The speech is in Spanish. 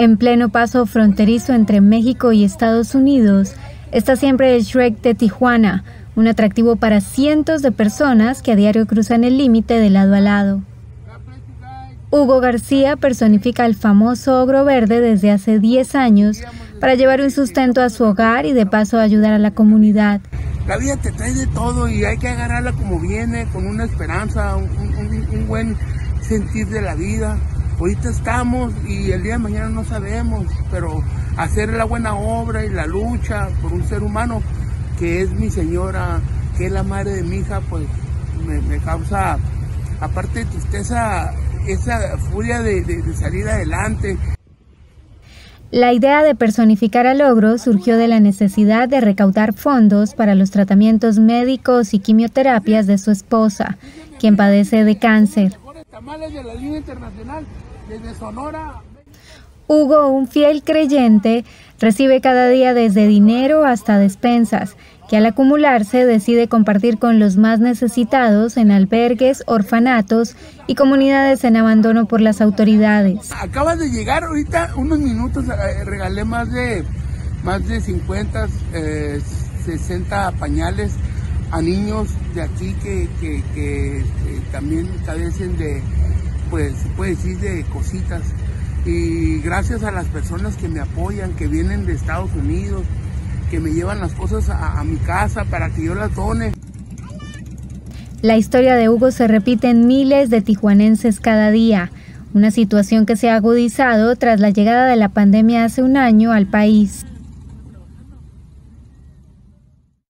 En pleno paso fronterizo entre México y Estados Unidos, está siempre el Shrek de Tijuana, un atractivo para cientos de personas que a diario cruzan el límite de lado a lado. Hugo García personifica al famoso ogro verde desde hace 10 años para llevar un sustento a su hogar y de paso ayudar a la comunidad. La vida te trae de todo y hay que agarrarla como viene, con una esperanza, un, buen sentir de la vida ahorita estamos y el día de mañana no sabemos, pero hacer la buena obra y la lucha por un ser humano que es mi señora, que es la madre de mi hija, pues me, causa, aparte de tristeza, esa furia de, de salir adelante. La idea de personificar al logro surgió de la necesidad de recaudar fondos para los tratamientos médicos y quimioterapias de su esposa, quien padece de cáncer de la línea internacional desde Sonora. Hugo, un fiel creyente, recibe cada día desde dinero hasta despensas, que al acumularse decide compartir con los más necesitados en albergues, orfanatos y comunidades en abandono por las autoridades. Acaba de llegar ahorita unos minutos, eh, regalé más de, más de 50, 60 eh, pañales a niños de aquí que, que, también padecen de, pues se puede decir, de cositas. Y gracias a las personas que me apoyan, que vienen de Estados Unidos, que me llevan las cosas a, a mi casa para que yo las done. La historia de Hugo se repite en miles de tijuanenses cada día, una situación que se ha agudizado tras la llegada de la pandemia hace un año al país.